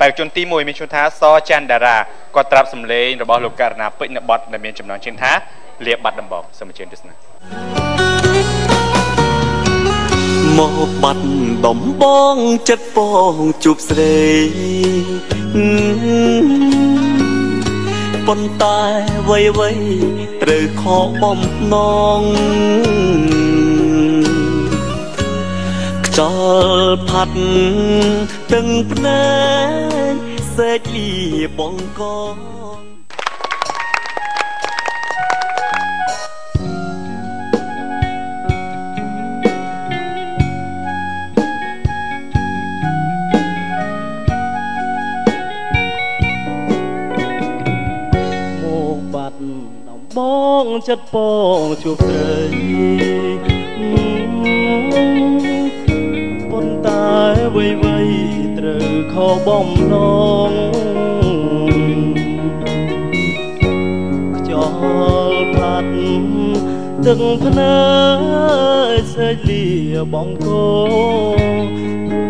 បេក្ខជនទី1មានឈ្មោះថាសច័ន្ទតារាគាត់ត្រាប់សម្លេងរបស់លោកករណាពេជ្រនៅបទដែលមានចំណងជើងថាលាបាត់ដំបងសូមអញ្ជើញទស្សនាមកបាត់ដំបងចិត្តពងជួបស្រីប៉ុន្តែវ័យវ័យត្រូវខកបំណង ខ្យល់ផាត់ទឹកភ្នែកសេចលីបងកងបងចិត្តពងជួបស្រី វ័យវ័យត្រូវខកបំណងខ្យល់ផ្លាត់ទឹកភ្នែកសេចលាបងកោ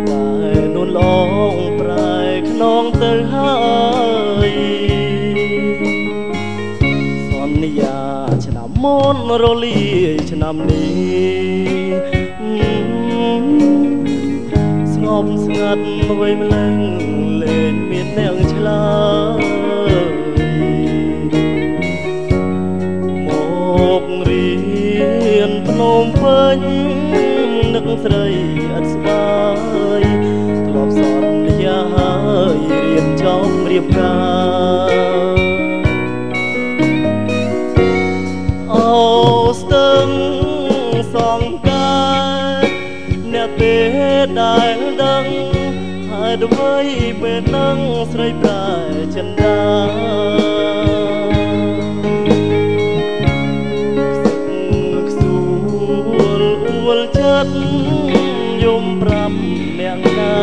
តែនួនឡងប្រែខ្នងទៅហើយយាឆ្នាំមុនរលាយឆ្នាំនេះ ត់អ្វីម្លឹងលេងមានអ្នកឆ្លើយមករៀនភ្នំពេញនឹកស្រីអត់ស្បាយធ្លាប់សន្យាហើយរៀនចំរៀបការស្ទឹងសងកាយអ្នកទេដែល ដឹងហើយអ្វីពេលនឹងស្រីប្រែចិនដាខ្សួលអួលចិត្តយំប្រាប់អ្នកណា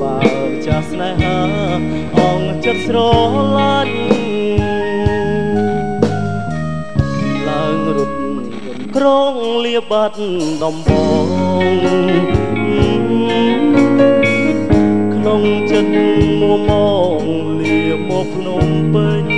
បើចាស់ស្នេហាអងចិត្តស្រឡាញ់ក្រងលាបាត់ដំបង ក្នុងចិត្តមួមងលាមកក្នុងពេញ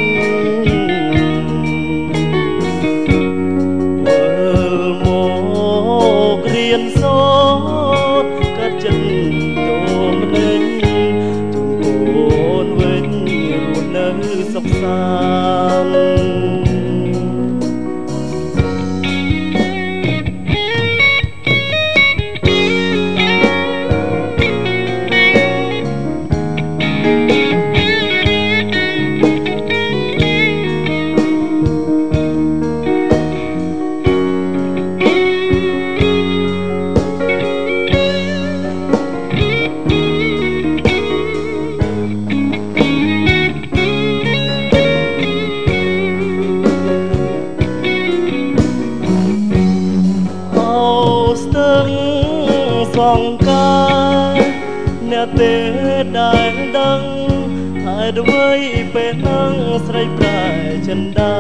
អ្វីពេលនឹងស្រីប្រែចិនដា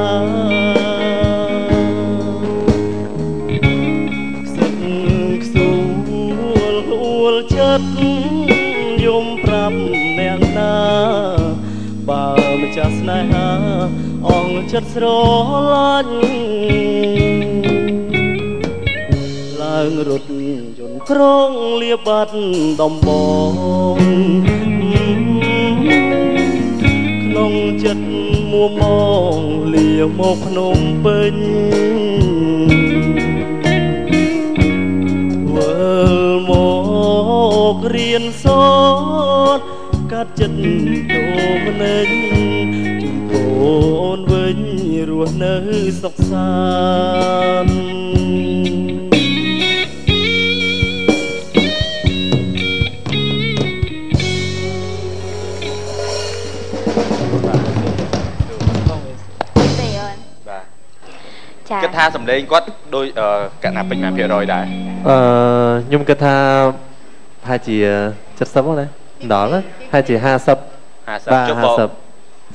ខ្សិតខ្សួលអួលចិត្តយំប្រាប់អ្នកណាបើម្ចាស់ស្នេហាអងចិត្តស្រឡាញ់ឡើងរត់យន្ត ក្រុងលាបាត់ដំបងក្នុងចិត្តមួមងលាមកភ្នំពេញធ្វើមករៀនសូត្រកាត់ចិត្តតោមនិញជូនកូនវិញរស់នៅសុខសាន្ត ថាសម្លេងគាត់ដូចកណាពេញមួយភាគរយដែរអឺខ្ញុំគិតថាប្រហែលជា70ហ្នឹងណាដល់ប្រហែលជា50 50ចុះបង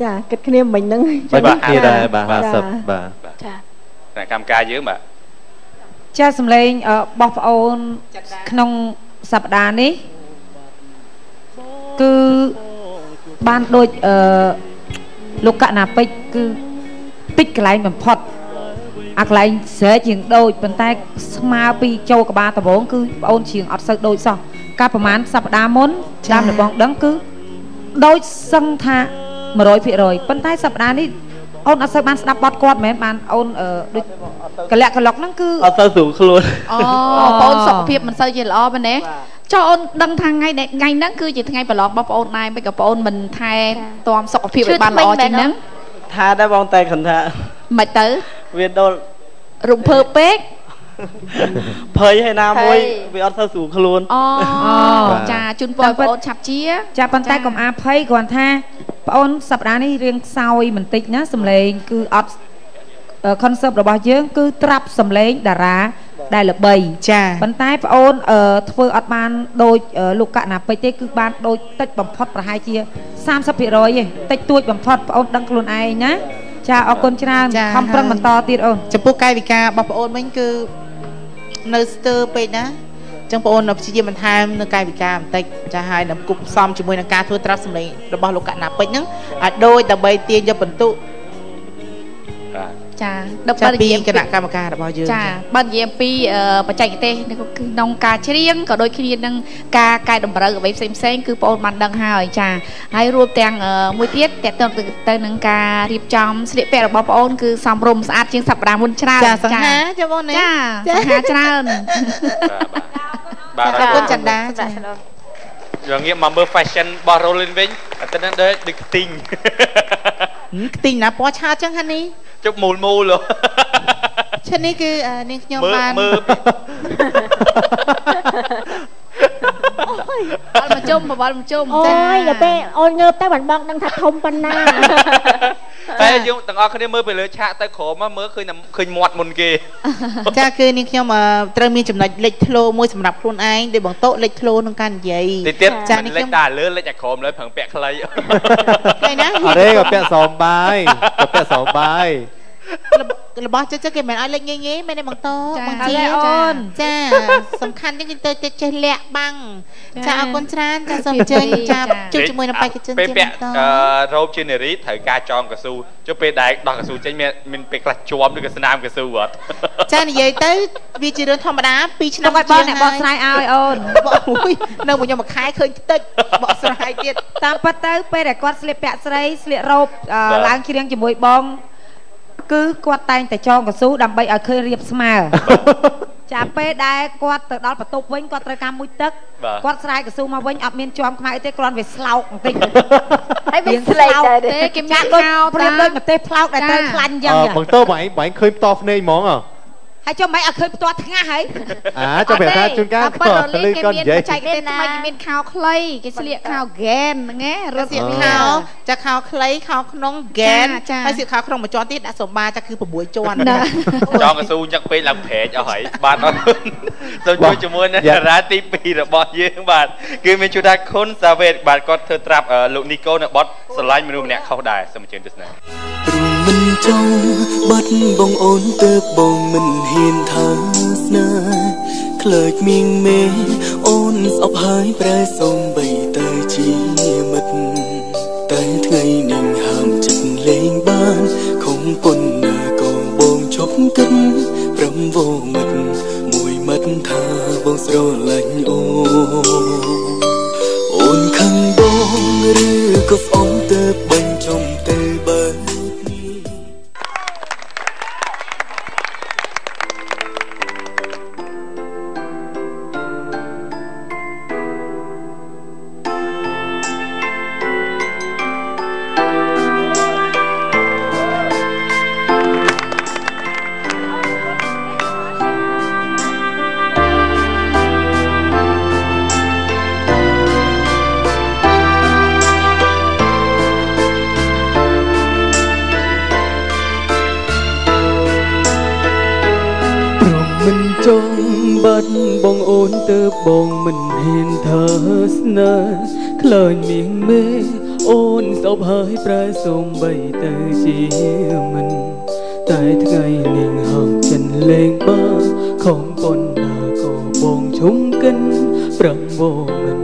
ចាគិតគ្នាមិញហ្នឹងបាទគ្នាដែរបាទ50បាទចាតែកម្មការយើងបាទចាសម្លេងបោះប្អូនក្នុងសប្តាហ៍នេះគឺបានដូចអឺលោកកណាពេជ្រគឺតិចកន្លែងបំផុត អាកន្លែងស្រែកជាងដូចប៉ុន្តែស្មើពីចូលក្បាលដំបងគឺបងអូនជាងអត់សូវដូចសោះកាលប្រហែលសប្តាហ៍មុនតាមដំបងដឹងគឺដូចសឹងថា100%ប៉ុន្តែសប្តាហ៍នេះអូនអត់សូវបានស្ដាប់បទគាត់មែនបានអូនអឺដូចកលៈកលុកហ្នឹងគឺអត់ទៅស្រួលខ្លួនអូបងអូនសុខភាពមិនសូវជាល្អមែនទេចុះអូនដឹងថាថ្ងៃដែលថ្ងៃហ្នឹងគឺជាថ្ងៃប្រឡងរបស់បងអូនដែរមិនក៏បងអូនមិនថែទាំសុខភាពឲ្យបានល្អជាងហ្នឹងថាដែរបងតែគាត់ថា មិនទៅវាដល់រំភើបពេកភ័យហើយណាមួយវាអត់ទៅស្រួលខ្លួនអូបាទចាជូនពរឲ្យបងអូនឆាប់ជាចាប៉ុន្តែចាកុំអាភ័យគ្រាន់ថាបងអូនសប្តាហ៍នេះរៀងខ្សោយបន្តិចណាសំឡេងគឺអត់ខុនសឺបរបស់យើង គឺត្រាប់សំឡេងតារាដែលល្បីចាប៉ុន្តែបងអូនអឺធ្វើអត់បានដូចអឺលោកកណាពេជ្រទេគឺបានដូចតិចបំផុតប្រហែលជា30%ទេតិចតួចបំផុតបងអូនដឹងខ្លួនឯងណា ចាអរគុណច្រើនចាខំប្រឹងបន្តទៀតអូនចំពោះកាយវិការរបស់ប្អូនវិញគឺនៅស្ទើរពេកណាអញ្ចឹងបងអូនព្យាយាមបន្ថែមនៅកាយវិការបន្តិចចាស់ហើយនឹងគប់ផ្សំជាមួយនឹងការធ្វើត្រាប់សម្លេងរបស់លោកកណាពេជ្រហ្នឹងឲ្យដូចដើម្បីទាញយកបន្ទុបាទ ចាដល់ចាប់បើពីនិយាយគណៈកម្មការរបស់យើងចាបើនិយាយអំពីអឺបច្ចេកទេសនេះគឺក្នុងការច្រៀងក៏ដូចគ្នានឹងការកែតម្រូវអ្វីផ្សេងផ្សេងៗគឺបងអូនបានដឹងហើយចាហើយរួមទាំងអឺមួយទៀតតេតទៅទៅនឹងការរៀបចំស្លៀកពាក់របស់បងអូនគឺសមរម្យស្អាតជាងសប្តាហ៍មុនច្រើនចាសង្ហាចាបងណាចាសង្ហាច្រើនបាទបាទអរគុណចន្ទដាចាយើងងាកមកមើល fashion របស់ Rollin វិញអាទិត្យហ្នឹងដូចដូចខ្ទីងហឹម ខ្ទីងណាពណ៌ឆើតចឹងហានេះជប់មូលមូលឈិននេះគឺអឺនាងខ្ញុំមើលបានមើលបលមកជុំបលមកជុំអូយដល់ពេលអូនងើបទៅបានបងដឹងថាធំប៉ុណ្ណា តែយើងទាំងអស់គ្នាមើលពីលើឆាកទៅក្រោមមកមើលឃើញតែឃើញមាត់មុនគេចាគឺនាងខ្ញុំអឺត្រូវមានចំណុចលេចធ្លោមួយសម្រាប់ខ្លួនឯងដោយបងតោលេចធ្លោក្នុងការនិយាយទីទៀតចាមិននេះលេចខ្ញុំតែលើលេចតែក្រោមលើប្រឹងពាក់ខ្លីឃើញណាអត់ទេក៏ពាក់ស្រោមបាយក៏ពាក់ស្រោមបាយ របស់ចិត្តចិត្តគេមិនឲ្យលេចងាយងាយមែនទេបងតោចាបងអរជាទេអូនចាសំខាន់ជាងគេទៅទៅចេះលាក់បាំងចាអរគុណច្រើនចាសូមពីអញ្ជើញពីចាចាជួបជាមួយនឹងបេក្ខជនពេលជាពាក់បន្តអឺរ៉ូបជានារីត្រូវការចងកស៊ូចុះពេលដែលដោះកស៊ូចេញមានមានពេលខ្លះជាប់ឬក៏ស្នាមកស៊ូអត់ចានិយាយទៅវាជារឿងធម្មតា2ឆ្នាំទុកឲ្យបងអ្នកបកស្រាយឲ្យអូនបកមួយនៅមួយខ្ញុំមួយខែឃើញតិចបកស្រាយទៀតតាមពិតទៅពេលដែលគាត់ស្លៀកពាក់ស្រីស្លៀករ៉ូបអឺបាទឡើងច្រៀងជាមួយបង គឺគាត់តែងតែចងកស៊ូដើម្បីឲ្យឃើញរៀបស្មើចាពេលដែលគាត់ទៅដល់បន្ទប់វិញគាត់ត្រូវការមួយទឹកបាទគាត់ស្រែកកស៊ូមកវិញអត់មានជាប់ខ្មៅអីទេគ្រាន់វាស្លោកបន្តិចហើយវាស្លេកដែរទេគេមានចាក់ដូចខោព្រៀបដូចម្ទេសផ្លោកដែលត្រូវខ្លាញ់អញ្ចឹងអឺចាបងតើបងឯងបងឯងឃើញផ្ទាល់ភ្នែកហ្មងហ៎ ហើយចុះមិនឲ្យឃើញផ្ទាល់ថ្ងាសហើយអាចាំប្រាប់ថាជួនកាលអត់ប៉ុក៏ន្តែលឺគេគាត់មាននិយាយបច្ចេកទេសថ្មីគេមានខោខ្លីគេស្លៀកខោហ្គែនហ្នឹងណាររត់សៀកវាខោចាខោខ្លីខោក្នុងហ្គែនចាចាហើយសៀកខោក្នុងមួយជាន់ទៀតដាក់សូបាចាគឺ6ជាន់ណាចងកស៊ូចឹងពេកឡើងប្រែកអស់ហើយបាទអរគុណសូមជួយជាមួយនឹងតារាទី2របស់យើងបាទគឺមានជួនថាខុនសាវេតបាទគាត់ធ្វើត្រាប់អឺលោកនីកូនៅបទស្រឡាញ់មនុស្សម្នាក់ខុសដែរសូមអញ្ជើញទស្សនាព្រោះ មិនចង់បាត់បងអូនទើបបងមិនហ៊ានថាស្នេហ៍ខ្លើចមៀងមេអូនស្អប់ហើយប្រែសូមបី បាត់បងអូនទៅបងមិនហ៊ានថាស្នេហ៍ខ្លាញ់មៀងមេអូនសោបហើយប្រែសូមបីទៅជាមិន តែថ្ងៃនេះហងចិនលេងបានខំប៉ុនណាក៏បងឈុំកិនប្រឹងវមិន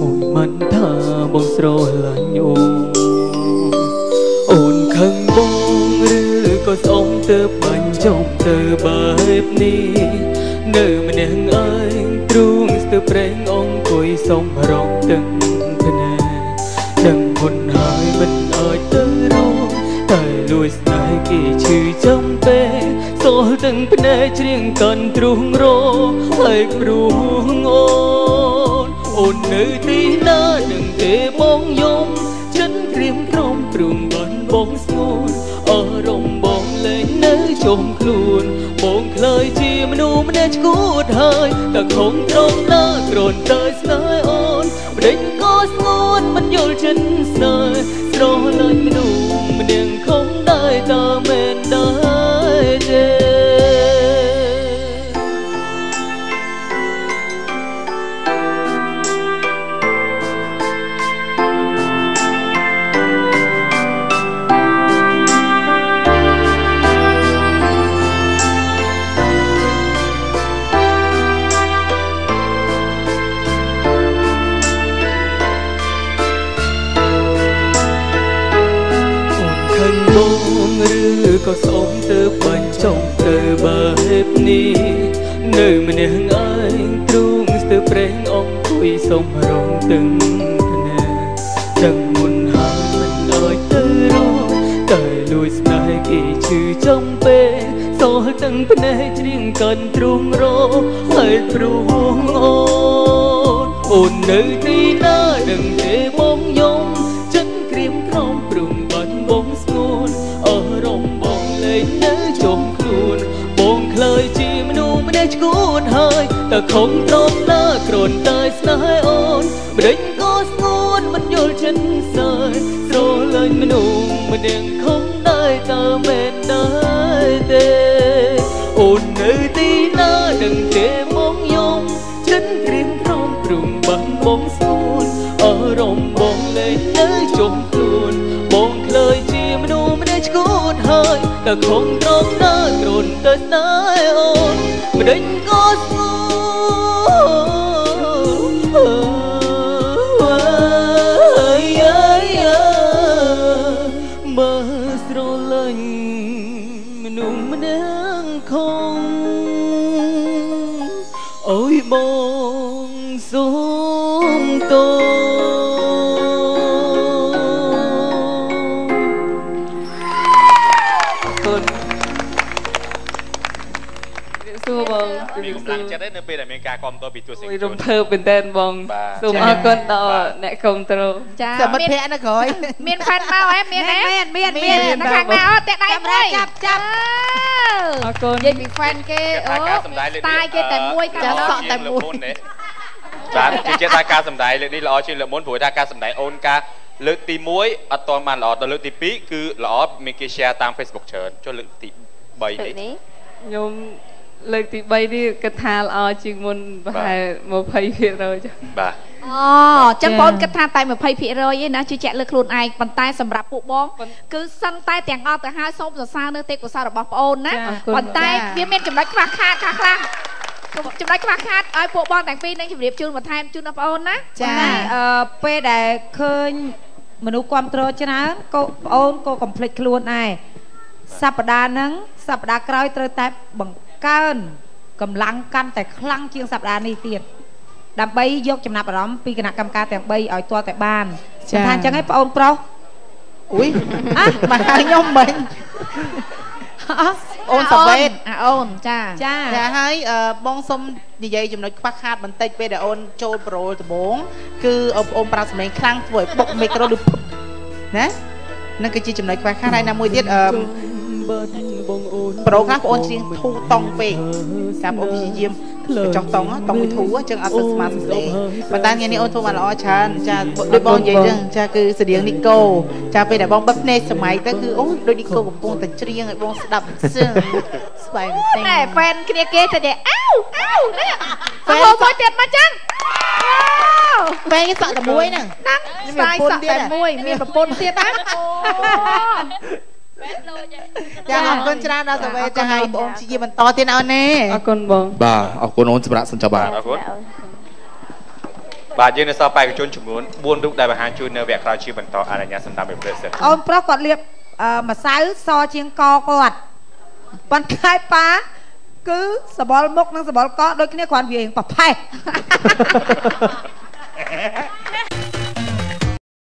មួយមិនថាបងស្រឡាញ់អូនអូនខឹងបងឬក៏ស្អមទៅបាញ់ចុំទៅបែបនេះ នៅម្នាក់ឯងទ្រូងស្ទើប្រេងអង្គុយសំរងទាំងភ្នែកដឹងមុនហើយមិនអាចទៅរងតែលួចស្នេហ៍គេឈឺចំពេសោះទាំងភ្នែកច្រៀងកាន់ទ្រូងរហើយព្រោះអូនអូននៅទីណានឹងទេបងយំចិនក្រៀមក្រំព្រំបានបងស្ងួនអរំបងលែងនៅជុំខ្លួនបងខ្លាយជា មនុស្សម្នាក់ឈួតហើយតែคงត្រង់ណាគ្រាន់តែស្នេហ៍អូនម្ដេចក៏ស្ងួនមិនយល់ចិនស្នេ យសំរងទាំងភ្នែកដឹងមុនហើយមិនអាចទៅរកតែលួចស្នេហ៍គេឈឺចំពេសោះទាំងភ្នែកច្រៀងកាន់ទ្រូងរហើយព្រោះអូនអូននៅទីណាដឹងទេបងយំចិត្តក្រៀមក្រំព្រំបាត់បងស្ងួនអរំបងលែងនៅជុំខ្លួនបងខ្លាយជាមនុស្សម្នាក់ឈួតហើយ តែខំត្រង់ណាគ្រាន់តែស្នេហ៍អូនម្ដេចក៏ស្ងួនមិនយល់ចិត្តសើស្រលាញ់មនុស្សម្នាក់ខំដែរតែមិនដែរទេអូននៅទីណានឹងទេមកយំចិត្តក្រៀមក្រំព្រំបាត់បងស្ងួនអរំបងលែងនៅជុំខ្លួនបងខ្លាយជាមនុស្សម្នាក់ឈួតហើយតែคงត្រង់ណាគ្រាន់តែស្នេហ៍អូនម្ដេចក៏ស្ងួន Oh! សួរបងមានកម្លាំងចិត្តទេនៅពេលដែលមានការគ្រប់គ្រងពីទស្សនិកអូយជរំនភើបមែនតើបងបាទសូមចា៎អរគុណដល់បាទអ្នកគ្រប់គ្រងចាសមិទ្ធភ័ក្រនៅក្រោយមានផែនមកហ៎មានហ៎មានមានមានមាននៅខាងណាអត់តែដៃមួយចាប់ចាប់អរគុណនិយាយពី fan គេគេអូថាការសម្ដែងលើកនេះតាយគេតែមួយតែល្អម្ដជាងងលើកមុនទេបាទជឿជាក់ថាការសម្ដែងលើកនេះល្អជាងលើកមុនព្រោះថាការសម្ដែងអូនការលើកទី1អត់ទាន់បានល្អដល់លើកទី2គឺល្អមានគេ share តាម Facebook ច្រើនចុះលើកទី3នេះខ្ញុំ លើកទី3នេះគិតថាល្អជាងមុនប្រហែល20%ចឹងបាទអូចឹងបងគិតថាតែ20%ឯណាជឿជាក់លើខ្លួនឯងប៉ុន្តែសម្រាប់ពួកបងគឺសឹងតែទាំងអស់ទៅហើយសូមសរសើរនៅទេពកោសលរបស់ប្អូនណាចាអរគុណប៉ុន្តែវាមានចំណុចខ្វះខាតខ្លះខ្លះចំណុចខ្វះខាតឲ្យពួកបងទាំងពីរនឹងជម្រាបជូនបន្ថែមជូនដល់ប្អូនណាចាអឺពេលដែលឃើញមនុស្សគ្រប់គ្រងច្រើនក៏ប្អូនក៏កំភ្លេចខ្លួនដែរសប្តាហ៍ហ្នឹងសប្តាហ៍ក្រោយត្រូវតែបង្កើនកម្លាំងកាន់តែខ្លាំងជាងសប្តាហ៍នេះទៀតដើម្បីយកចំណាប់អារម្មណ៍ពីគណៈកម្មការទាំង3ឲ្យទាល់តែបានចាចាថាអញ្ចឹងឯងប្អូនប្រុសអុយមកហៅខ្ញុំមិញអូនសាវ៉េតអាអូនចាចាចាហើយអឺបងសុំនិយាយចំណុចខ្វះខាតបន្តិចពេលដែលអូនចូលប្រូលដំបូងគឺអូនប្អូនប្រាប់សម្លេងខ្លាំងធ្វើឲ្យបុកមីក្រូឬភឹបណានឹងគឺជាចំណុចខ្វះខាតហើយណាមួយទៀតអឺ ប្រូខ្លះបងអូនច្រៀងធូរតង់ពេកតាមបងអូនព្យាយាមចង់តង់តង់មួយធូរអញ្ចឹងអត់ទៅស្មាតសម្លេងប៉ុន្តែថ្ងៃនេះអូនធ្វើបានល្អច្រើនចាដូចបងនិយាយចឹងចាគឺស្តៀងនីកូចាពេលដែលបងបិទភ្នែកសម័យទៅគឺអូដូចនីកូកំពុងតែច្រៀងឲ្យបងស្ដាប់សឹងស្បែកតែងណែ fan គ្នាគេទៅតែអៅអៅនេះ Fan ហូបមួយទៀតមកចឹងអូបែងសក់តែមួយហ្នឹងហ្នឹងមានស្ដាយប្រពន្ធសក់ទៀតតែហ៎មួយមានប្រពន្ធទៀតណាអូ ចាអរគុណច្រើនដល់សាវ៉េចាឲ្យបងព្យាយាមបន្តទៀតណាអូនណាអរគុណបងបាទអរគុណអូនសម្រាប់សិនចុះបាទអរគុណបាទយើងនៅសល់បេក្ខជនចំនួន4រូបដែលបង្ហាញជួយនៅវគ្គក្រោយជាបន្តអរញ្ញាសម្រាប់ពេលសិនអូនប្រុសគាត់លាបអឺម្សៅសជាងកគាត់ប៉ុន្តែប៉ាគឺសបល់មុខនិងសបល់កដូចគ្នាគ្រាន់វាប្រផេះ